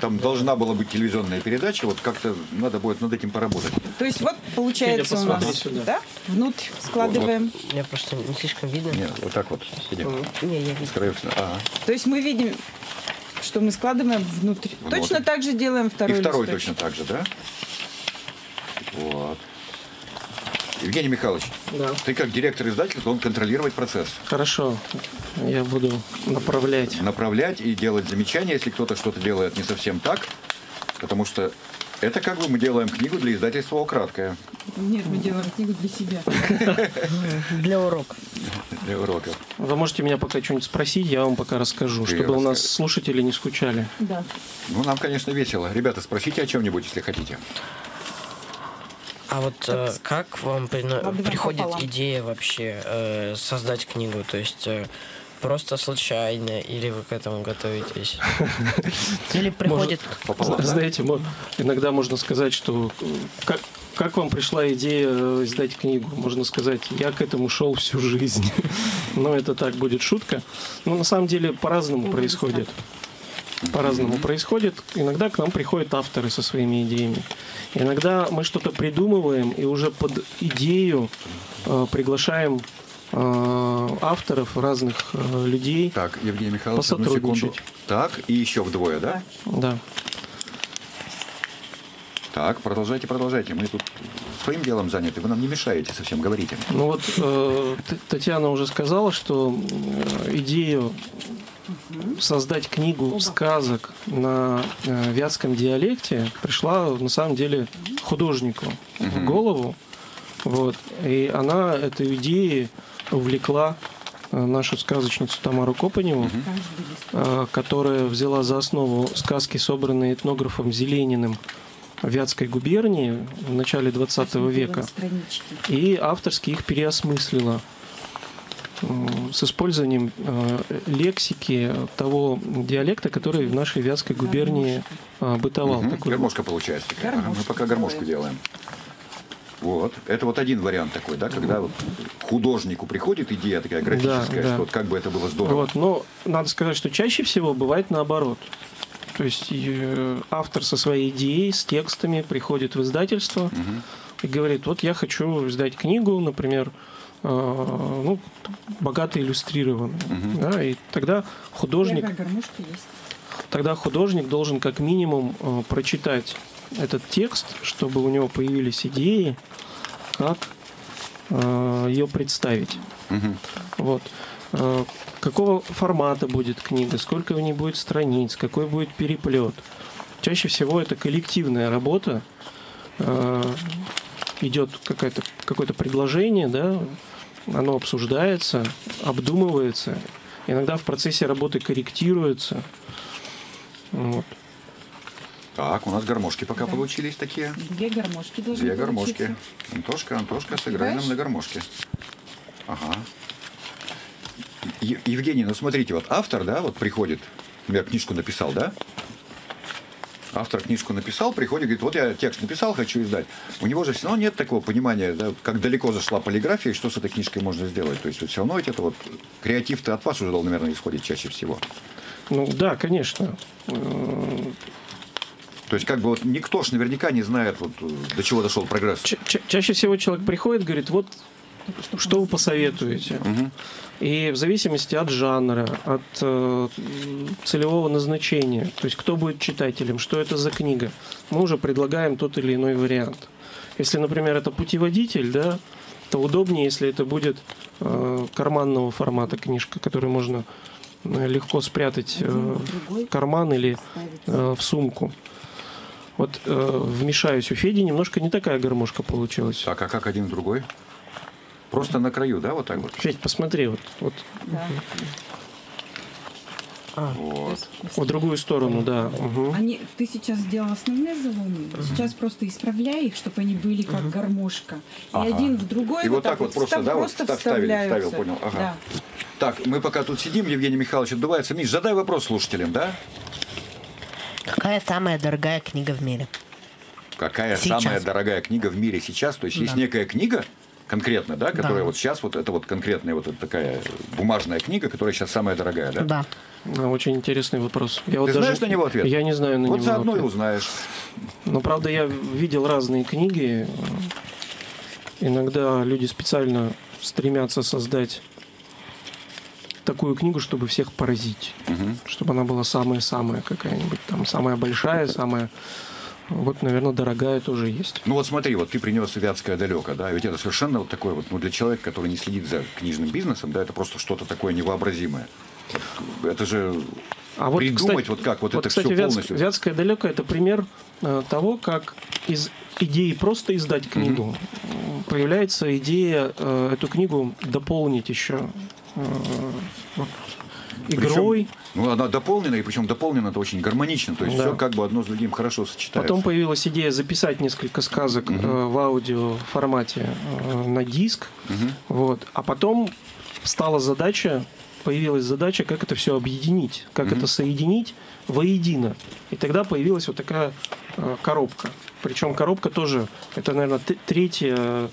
Там должна была быть телевизионная передача, вот как-то надо будет над этим поработать. То есть вот получается у нас, сюда. да, внутрь складываем. Мне просто не слишком видно. Нет, вот так вот. Идем. Не, я вижу. С краев. Ага. То есть мы видим, что мы складываем внутрь. Внутрь. Точно так же делаем И второй второй листочек. точно так же, да? Вот. Евгений Михайлович, Да. ты как директор издательства должен контролировать процесс. Хорошо. Я буду направлять. Направлять и делать замечания, если кто-то что-то делает не совсем так, потому что это как бы мы делаем книгу для издательства «Украткая» Нет, мы делаем книгу для себя. Для урока. для уроков. Вы можете меня пока что-нибудь спросить, я вам пока расскажу, Ты чтобы у нас слушатели не скучали. Да. Ну, нам, конечно, весело. Ребята, спросите о чем-нибудь, если хотите. А вот э, как вам Ладно, приходит пополам. идея вообще э, создать книгу? То есть э, просто случайно или вы к этому готовитесь? Или приходит... Знаете, иногда можно сказать, что э, как, как вам пришла идея э, издать книгу? Можно сказать, я к этому шел всю жизнь. Но это так будет шутка. Но на самом деле по-разному происходит. По-разному происходит. Иногда к нам приходят авторы со своими идеями. Иногда мы что-то придумываем и уже под идею э, приглашаем э, авторов, разных э, людей. Так, Евгений Михайлович. Посотрудничать. Так, и еще вдвое, да? Да. Так, продолжайте, продолжайте. Мы тут своим делом заняты. Вы нам не мешаете совсем, говорите. Ну вот э, Татьяна уже сказала, что э, идею создать книгу сказок на э, вятском диалекте пришла на самом деле художнику в голову. Вот. И она этой идеей увлекла э, нашу сказочницу Тамару Копаневу, э, которая взяла за основу сказки, собранные этнографом Зелениным в Вятской губернии в начале 20 века. и авторски их переосмыслила с использованием э, лексики того диалекта, который в нашей Вятской губернии э, бытовал. Мгм, Такой Гармошка получается. Ага, мы пока гармошку делаем. Вот. Это вот один вариант такой, да, когда вот художнику приходит идея такая графическая, да. что вот как бы это было здорово. Вот, но надо сказать, что чаще всего бывает наоборот. То есть э, автор со своей идеей, с текстами приходит в издательство и говорит, вот я хочу издать книгу, например, э, ну, богато иллюстрированную. Да, и тогда художник тогда художник должен как минимум э, прочитать этот текст, чтобы у него появились идеи, как э, ее представить. Мгм. Вот. Э, Какого формата будет книга, сколько в ней будет страниц, какой будет переплет. Чаще всего это коллективная работа. Э, Идет какое-то какое-то предложение, да, оно обсуждается, обдумывается, иногда в процессе работы корректируется. Вот. Так, у нас гармошки пока получились такие. Две гармошки должны Две гармошки. получиться. Антошка, Антошка, сыграй нам на гармошке. Ага. Е- Евгений, ну смотрите, вот автор, да, вот приходит, например, книжку написал, да? Автор книжку написал, приходит, говорит, вот я текст написал, хочу издать. У него же все равно нет такого понимания, да, как далеко зашла полиграфия, и что с этой книжкой можно сделать. То есть вот все равно это вот креатив-то от вас уже, наверное, исходит чаще всего. Ну да, конечно. То есть как бы вот никто ж наверняка не знает, вот, до чего дошел прогресс. Ча- ча- чаще всего человек приходит, говорит, вот что вы посоветуете. И в зависимости от жанра, от э, целевого назначения, то есть кто будет читателем, что это за книга, мы уже предлагаем тот или иной вариант. Если, например, это путеводитель, да, то удобнее, если это будет э, карманного формата книжка, которую можно э, легко спрятать э, в карман или э, в сумку. Вот э, вмешаюсь, у Феди немножко не такая гармошка получилась. Так, а как один в другой? Просто на краю, да, вот так вот? Федь, посмотри, вот, вот Вот. в другую сторону, да. мгм. Они, ты сейчас сделал основные заломы, сейчас просто исправляй их, чтобы они были как гармошка. И Ага. один в другой И вот так вот просто, встав- да, вот встав- ставили, вставляются. ставил, понял, ага. Да. Так, мы пока тут сидим, Евгений Михайлович отдувается. Миш, задай вопрос слушателям, да? Какая самая дорогая книга в мире? Какая Сейчас. самая дорогая книга в мире сейчас? То есть есть Да. некая книга, конкретно, да, которая Да. вот сейчас, вот это вот конкретная вот такая бумажная книга, которая сейчас самая дорогая, да? Да. А, Очень интересный вопрос. Я вот Ты даже- знаешь на него ответ? Я не знаю на Вот него заодно и ответ. узнаешь. Но, правда, я видел разные книги. Иногда люди специально стремятся создать такую книгу, чтобы всех поразить. Чтобы она была самая-самая какая-нибудь, там, самая большая, самая... Вот, наверное, дорогая тоже есть. Ну вот смотри, вот ты принес Вятское далеко, да, ведь это совершенно вот такое вот, ну для человека, который не следит за книжным бизнесом, да, это просто что-то такое невообразимое. Это же А вот, придумать кстати, вот как вот, это кстати, все полностью. Вятское далеко это пример э, того, как из идеи просто издать книгу м, появляется идея э, эту книгу дополнить еще э, вот, игрой. Причем, ну, она дополнена, и причем дополнена это очень гармонично. То есть Да. все как бы одно с другим хорошо сочетается. Потом появилась идея записать несколько сказок э, в аудио формате э, на диск. Вот. А потом стала задача, появилась задача, как это все объединить, как это соединить воедино. И тогда появилась вот такая э, коробка. Причем коробка тоже, это, наверное, третья,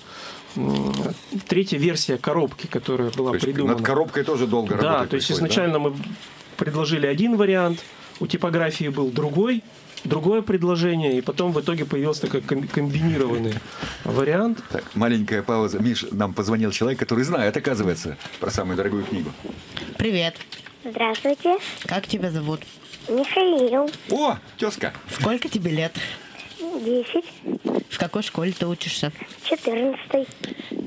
третья версия коробки, которая была То есть придумана. над коробкой тоже долго Да, работать то есть пришлось, да? изначально мы предложили один вариант, у типографии был другой, другое предложение, и потом в итоге появился такой ком- комбинированный вариант. Так, маленькая пауза. Миш, нам позвонил человек, который знает, оказывается, про самую дорогую книгу. Привет. Здравствуйте. Как тебя зовут? Михаил. О, тезка. Сколько тебе лет? Десять. В какой школе ты учишься? Четырнадцатый.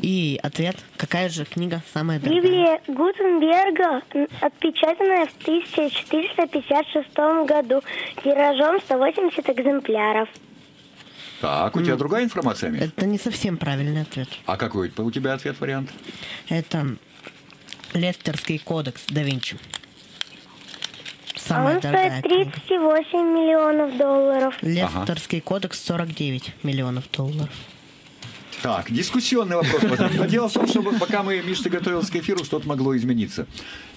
И ответ. Какая же книга самая дорогая? Библия Гутенберга, отпечатанная в 1456 году, тиражом 180 экземпляров. Так, у тебя другая информация, Миш? Это не совсем правильный ответ. А какой у тебя ответ, вариант? Это Лестерский кодекс да Винчи. А Самая он дорогая стоит книга. 38 миллионов долларов. Лестерский кодекс 49 миллионов долларов. Так, дискуссионный вопрос. Но дело в том, что пока мы, Миш, ты готовился к эфиру, что-то могло измениться.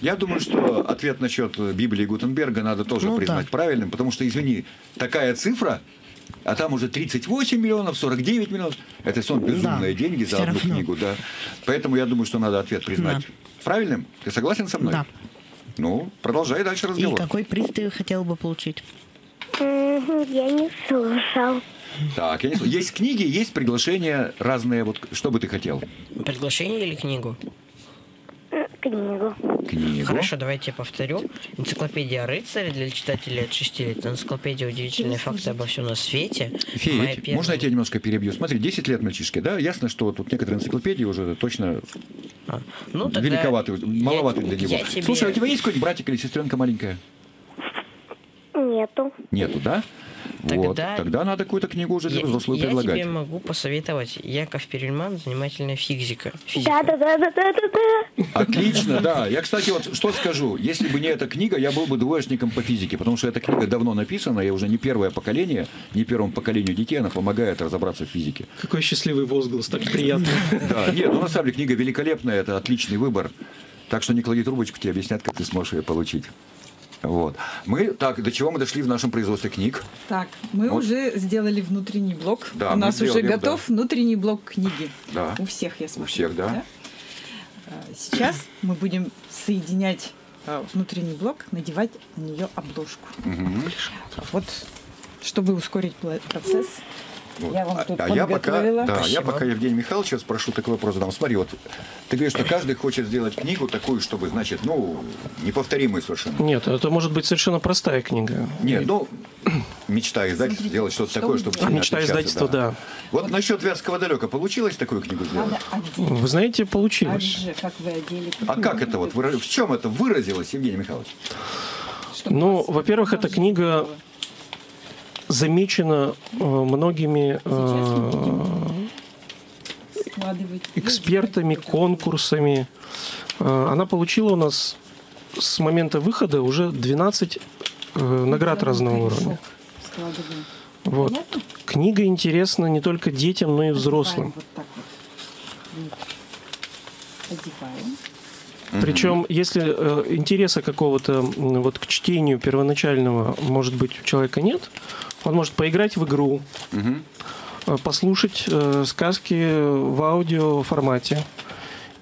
Я думаю, что ответ насчет Библии Гутенберга надо тоже Ну признать да. правильным, потому что, извини, такая цифра, а там уже 38 миллионов, 49 миллионов. Это сон безумные Да, деньги за одну равно. книгу, да. Поэтому я думаю, что надо ответ признать Да. правильным. Ты согласен со мной? Да. Ну, продолжай дальше И разговор. какой приз ты хотел бы получить? Я не слушал. Так, я не знаю. Есть книги, есть приглашения разные. Вот что бы ты хотел? Приглашение или книгу? Книгу. Книгу. Хорошо, давайте я повторю. Энциклопедия рыцаря для читателей от 6 лет. Энциклопедия удивительные факты обо всем на свете. Моя первая- можно я тебя немножко перебью? Смотри, 10 лет мальчишке, да? Ясно, что вот тут некоторые энциклопедии уже точно Ну, тогда великоваты, маловаты я- для него. тебе- Слушай, а у тебя есть какой-нибудь братик или сестренка маленькая? Нету. Нету, да? Вот. Тогда- Тогда надо какую-то книгу уже для Я, взрослую я предлагать. тебе могу посоветовать Яков Перельман «Занимательная физика». Да, да, да, да, да, да, да. Отлично, да. Я, кстати, вот что скажу. Если бы не эта книга, я был бы двоечником по физике, потому что эта книга давно написана, и уже не первое поколение, не первому поколению детей она помогает разобраться в физике. Какой счастливый возглас, так приятно. Да, нет, ну на самом деле книга великолепная, это отличный выбор. Так что не клади трубочку, тебе объяснят, как ты сможешь ее получить. Вот. Мы, так, до чего мы дошли в нашем производстве книг? Так, мы Вот. уже сделали внутренний блок. Да, У нас уже сделали, готов внутренний блок книги. Да. У всех, я смотрю. всех, да. А, Сейчас мы будем соединять а, внутренний блок, надевать на нее обложку. Мгм. Вот Чтобы ускорить процесс, Вот. я вам А- тут а я пока, да, я пока Евгений Михайлович спрошу такой вопрос задам. Смотри, вот ты говоришь, что каждый хочет сделать книгу такую, чтобы, значит, ну, неповторимую совершенно. Нет, это может быть совершенно простая книга. Нет, ну, мечта издательства сделать что-то такое, чтобы Мечта издательства, да. Вот насчет Вятского далека получилось такую книгу сделать? Вы знаете, получилось. же, как вы одели. А как это вот, в чем это выразилось, Евгений Михайлович? Ну, во-первых, эта книга замечена э, многими э, экспертами, конкурсами. Э, Она получила у нас с момента выхода уже 12 э, наград разного уровня. Складываем. Вот. Книга интересна не только детям, но и взрослым. Вот так вот. Одеваем. Причем, если э, интереса какого-то вот к чтению первоначального, может быть, у человека нет, он может поиграть в игру, э, послушать э, сказки в аудио формате.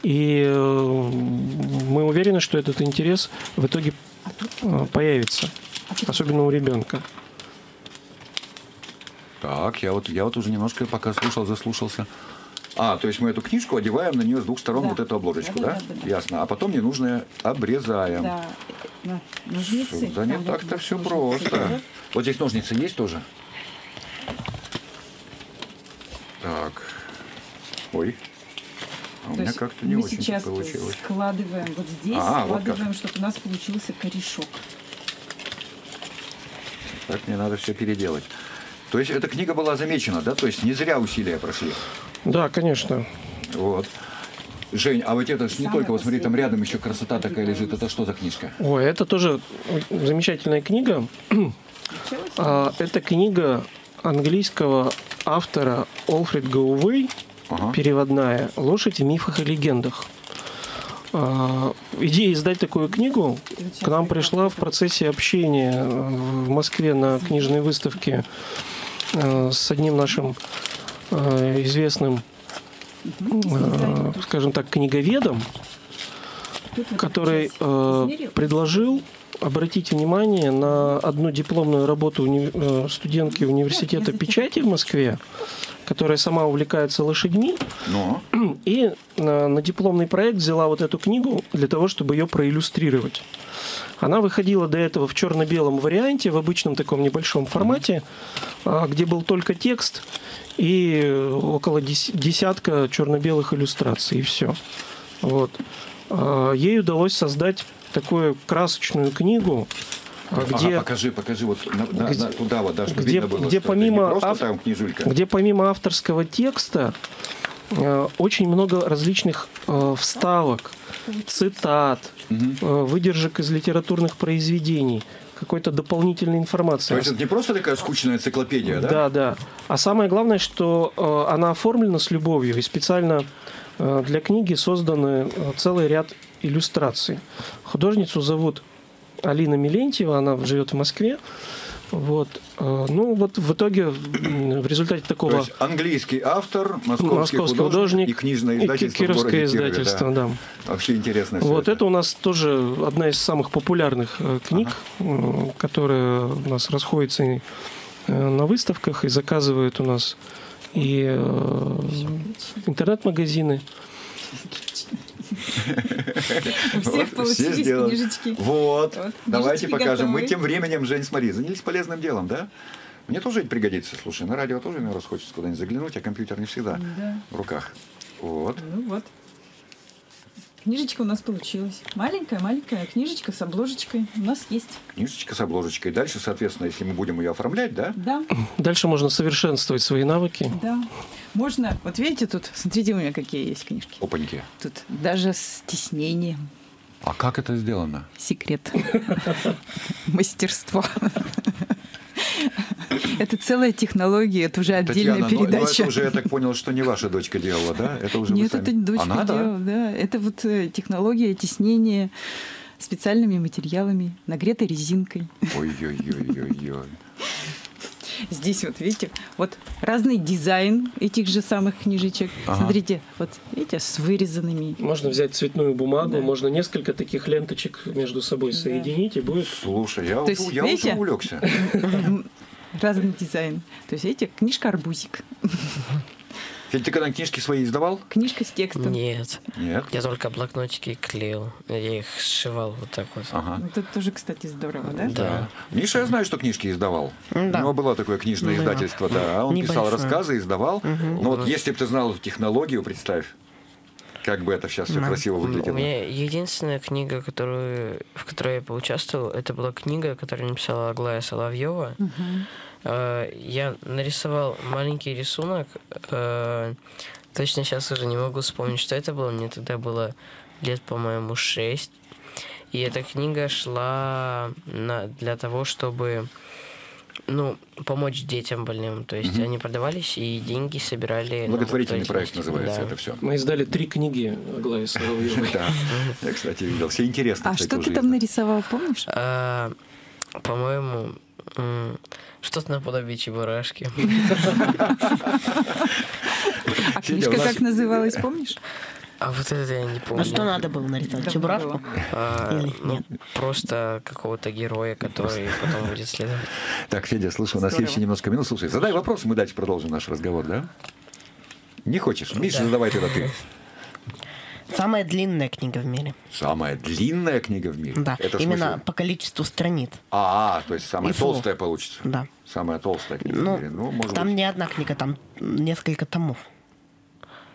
И э, мы уверены, что этот интерес в итоге э, появится, особенно у ребенка. Так, я вот, я вот уже немножко пока слушал, заслушался. А, то есть мы эту книжку одеваем на нее с двух сторон Да. вот эту обложечку, Да, да? да, да. Ясно. А потом ненужное обрезаем. Да. На- Ножницы. Да не вот так-то вот все ножницы, просто. да. Вот здесь ножницы есть тоже? Так. Ой. А у меня как-то не мы очень сейчас получилось. складываем вот здесь, А, вот складываем, чтобы у нас получился корешок. Так мне надо все переделать. То есть эта книга была замечена, да? То есть не зря усилия прошли. Да, конечно. Вот. Жень, а вот это ж не только, вот смотри, там рядом еще красота такая лежит. Это что за книжка? Ой, это тоже замечательная книга. А, Это книга английского автора Олфрид Гоувей, переводная «Лошадь в мифах и легендах». А, Идея издать такую книгу к нам пришла в процессе общения в Москве на книжной выставке э, с одним нашим известным, э, скажем так, книговедом, который э, предложил обратить внимание на одну дипломную работу э, студентки университета печати в Москве, которая сама увлекается лошадьми, Но. и на, на дипломный проект взяла вот эту книгу для того, чтобы ее проиллюстрировать. Она выходила до этого в черно-белом варианте, в обычном таком небольшом формате, а, где был только текст и около дес- десятка черно-белых иллюстраций, и все. Вот. А, Ей удалось создать такую красочную книгу, а, Ага, где покажи, покажи вот на- на- где- на- туда вот, да, чтобы где, видно было, где помимо ав- там книжулька. где помимо авторского текста э, очень много различных э, вставок, цитат, э, выдержек из литературных произведений, какой-то дополнительной информации. То есть это не просто такая скучная энциклопедия, да? Да, да. А самое главное, что э, она оформлена с любовью и специально э, для книги созданы э, целый ряд иллюстраций. Художницу зовут Алина Милентьева, она живет в Москве. Вот. Э, Ну, вот в итоге, в результате такого... То есть английский автор, московский, Московский художник, художник и книжное и издательство в кировское городе Кирове, издательство, да. Вообще интересно Вот это. это у нас тоже одна из самых популярных э, книг, э, которая у нас расходится и, на выставках и заказывают у нас и интернет-магазины. У всех получились книжечки. Вот, Вот, давайте книжечки покажем. Мы тем временем, Жень, смотри, занялись полезным делом, да? Мне тоже ведь пригодится, слушай, на радио тоже иногда раз хочется куда-нибудь заглянуть, а компьютер не всегда Да. в руках. Вот. Ну вот. Книжечка у нас получилась. Маленькая-маленькая книжечка с обложечкой у нас есть. Книжечка с обложечкой. Дальше, соответственно, если мы будем ее оформлять, да? Да, Дальше можно совершенствовать свои навыки. да. Можно, вот видите, тут, смотрите у меня какие есть книжки. Опаньки. Тут даже с тиснением. А как это сделано? Секрет. Мастерство. Это целая технология, это уже отдельная Татьяна, ну, ну, передача. это уже, я так понял, что не ваша дочка делала, да? Это уже Нет, сами. это не дочка Она, да? делала, да. Это вот э, технология тиснения специальными материалами, нагретой резинкой. Ой-ой-ой-ой-ой. Здесь вот, видите, вот разный дизайн этих же самых книжечек. Ага. Смотрите, вот видите, с вырезанными. Можно взять цветную бумагу, можно несколько таких ленточек между собой соединить, и будет... Слушай, я, То есть, я видите? уже увлекся. Разный дизайн. То есть, видите, книжка Федь, ты когда книжки свои издавал? Книжка с текстом. Нет. Нет. Я только блокнотики клеил. Я их сшивал вот так вот. Ага. Это тоже, кстати, здорово, да? Да. Миша, я знаю, что книжки издавал. Да. У него было такое книжное Было. издательство, да. А он писал Небольшое. рассказы, издавал. Мгм. Но вот если бы ты знал эту технологию, представь, как бы это сейчас все Да. красиво У выглядело. меня единственная книга, которую, в которой я поучаствовал, это была книга, которую написала Аглая Соловьева. Э, Я нарисовал маленький рисунок. э, Точно сейчас уже не могу вспомнить, что это было. Мне тогда было лет, по-моему, шесть. И эта книга шла на, для того, чтобы ну, помочь детям больным. То есть Мгм. они продавались, и деньги собирали... на Благотворительный проект называется Да. это все. Мы издали три книги Аглаи Соловьевой. Да, я, кстати, видел. Все интересно. А что ты там нарисовал, помнишь? А, по-моему, что-то наподобие чебурашки. А книжка как называлась, помнишь? А вот это я не помню. А что надо было нарисовать? Чебурашку? А, Или ну, просто какого-то героя, который потом будет следовать. Так, Федя, слушай, у нас Здорово. есть еще немножко минут. Слушай, задай вопрос, мы дальше продолжим наш разговор, да? Не хочешь? Миша, Да. задавай тогда ты. Самая длинная книга в мире. Самая длинная книга в мире. Да, Это именно смысле? по количеству страниц. А, а, то есть самая И слов. толстая получится. Да. Самая толстая книга Ну, в мире. Ну, может там быть. не одна книга, там несколько томов.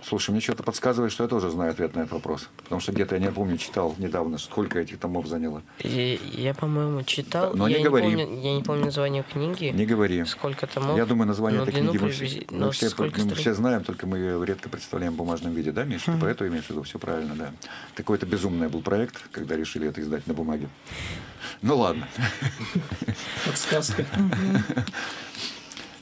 Слушай, мне что-то подсказывает, что я тоже знаю ответ на этот вопрос. Потому что где-то, я не помню, читал недавно, сколько этих томов заняло. И я, по-моему, читал. Но я, не не говори. помню, я не помню название книги. Не говори. Сколько томов. Я думаю, название но этой книги мы, все, мы но все, мы все знаем, только мы ее редко представляем в бумажном виде, да, Миша? Ты про это имеешь в виду? Все правильно, да. Такой то безумный был проект, когда решили это издать на бумаге. Ну ладно. Подсказка.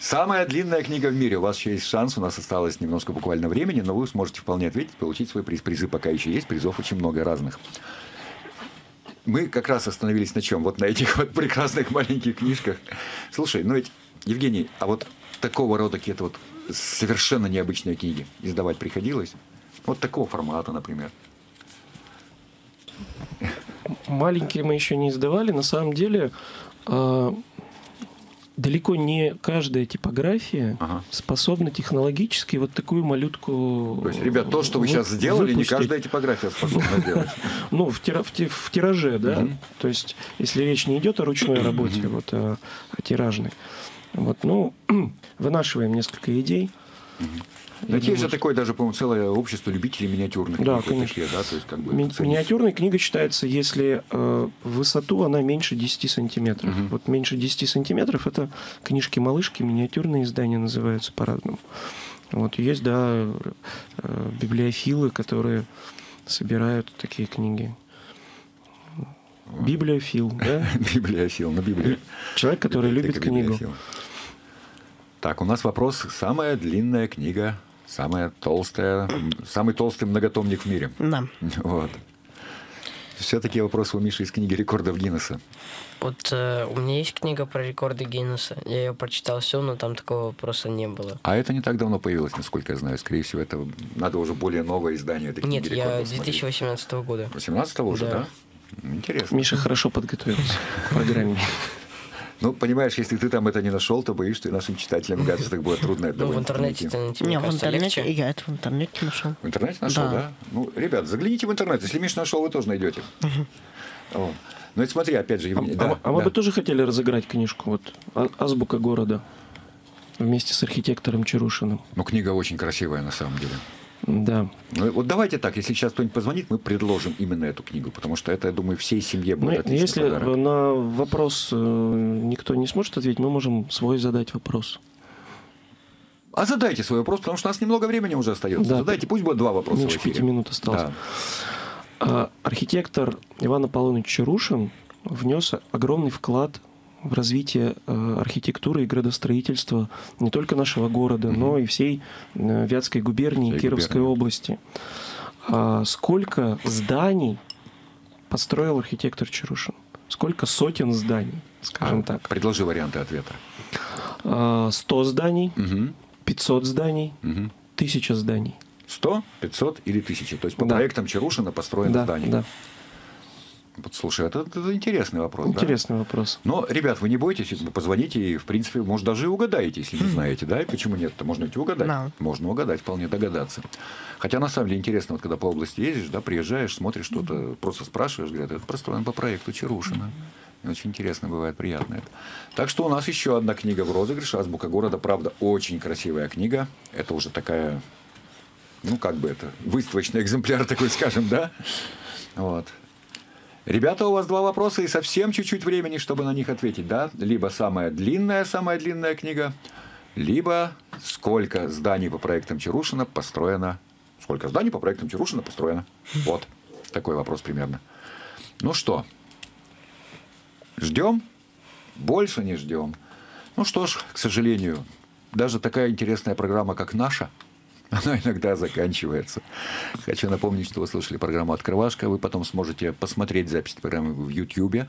Самая длинная книга в мире. У вас еще есть шанс, у нас осталось немножко буквально времени, но вы сможете вполне ответить, получить свой приз. Призы пока еще есть, призов очень много разных. Мы как раз остановились на чем? Вот на этих вот прекрасных маленьких книжках. Слушай, ну ведь, Евгений, а вот такого рода какие-то вот совершенно необычные книги издавать приходилось? Вот такого формата, например. Маленькие мы еще не издавали. На самом деле, а, далеко не каждая типография способна технологически вот такую малютку. То есть, ребят, то, что вы сейчас сделали, не выпустить. каждая типография способна сделать. Ну, в, тира- в ти- в тираже, да. То есть, если речь не идет о ручной работе, вот, а о тиражной. Вот, ну, вынашиваем несколько идей. Я Так есть же такое даже, по-моему, целое общество любителей миниатюрных Да, книг. Конечно. такие, да, то есть как бы Ми-. Миниатюрная книга считается, если э, высоту она меньше 10 сантиметров. Вот меньше 10 сантиметров это книжки-малышки, миниатюрные издания называются по-разному. Вот есть, да, э, библиофилы, которые собирают такие книги. Библиофил, да? Библиофил, ну библия. Человек, который любит книгу. Так, у нас вопрос. Самая длинная книга, самая толстая, самый толстый многотомник в мире. Да. Вот. Все такие вопросы у Миши из книги рекордов Гиннесса. Вот э, у меня есть книга про рекорды Гиннесса. Я ее прочитал все, но там такого вопроса не было. А это не так давно появилось, насколько я знаю. Скорее всего, это надо уже более новое издание этой книги Нет, я рекордов смотреть. 2018 года. 18 уже, да? Да. Интересно. Миша хорошо подготовился к программе. Ну, понимаешь, если ты там это не нашел, то боюсь, что и нашим читателям гаджетах будет трудно это Ну, в интернете найти. это тебе Не, в интернете, я это в интернете нашел. В интернете нашел, да? Ну, ребят, загляните в интернет. Если Миша нашел, вы тоже найдете. Ну, это смотри, опять же, А, Евгений, а да, мы- а мы да. бы тоже хотели разыграть книжку, вот «А- Азбука города вместе с архитектором Чарушиным. Ну, книга очень красивая, на самом деле. Да. Ну, вот давайте так, если сейчас кто-нибудь позвонит, мы предложим именно эту книгу, потому что это, я думаю, всей семье Ну, будет отличный если подарок. на вопрос э, никто не сможет ответить, мы можем свой задать вопрос. А задайте свой вопрос, потому что у нас немного времени уже остается. Да. Задайте, пусть будет два вопроса Меньше пяти минут осталось. Да. А, Архитектор Иван Аполлоныч Чарушин внес огромный вклад в развитие э, архитектуры и градостроительства не только нашего города, но и всей э, Вятской губернии, Всей Кировской губернии. области. А сколько зданий построил архитектор Чарушин? Сколько сотен зданий, скажем так? Предложи варианты ответа. А, 100 зданий, Мгм. 500 зданий, Мгм. 1000 зданий. 100, 500 или 1000. То есть по Да. проектам Чарушина построено Да, здание. да. Вот, слушай, это, это интересный вопрос. да? Интересный вопрос. Но, ребят, вы не бойтесь, вы позвоните и, в принципе, может, даже и угадаете, если не знаете, да? И почему нет-то? Можно ведь угадать. Да. Можно угадать, вполне догадаться. Хотя, на самом деле, интересно, вот когда по области ездишь, да, приезжаешь, смотришь что-то, просто спрашиваешь, говорят, это построено по проекту Чарушина. Очень интересно бывает, приятно это. Так что у нас еще одна книга в розыгрыше. Азбука города, правда, очень красивая книга. Это уже такая, ну, как бы это, выставочный экземпляр такой, скажем, да? Вот. Ребята, у вас два вопроса и совсем чуть-чуть времени, чтобы на них ответить, да? Либо самая длинная, самая длинная книга, либо сколько зданий по проектам Чарушина построено. Сколько зданий по проектам Чарушина построено? Вот. Такой вопрос примерно. Ну что, ждем? Больше не ждем. Ну что ж, к сожалению, даже такая интересная программа, как наша, она иногда заканчивается. Хочу напомнить, что вы слушали программу «Открывашка». Вы потом сможете посмотреть запись программы в YouTube,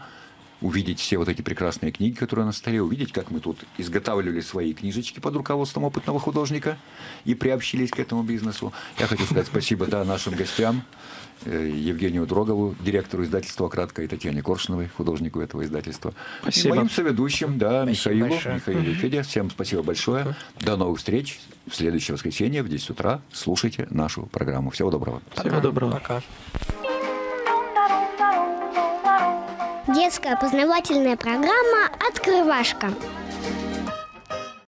увидеть все вот эти прекрасные книги, которые на столе, увидеть, как мы тут изготавливали свои книжечки под руководством опытного художника и приобщились к этому бизнесу. Я хочу сказать спасибо да, нашим гостям, Евгению Дрогову, директору издательства «Кратко», и Татьяне Коршуновой, художнику этого издательства. Спасибо. И моим соведущим, да, Спасибо Михаилу, большое. Михаилу и Федя. Всем спасибо большое. До новых встреч в следующее воскресенье в 10 утра. Слушайте нашу программу. Всего доброго. Всего доброго. Пока. Детская познавательная программа «Открывашка».